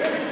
Good.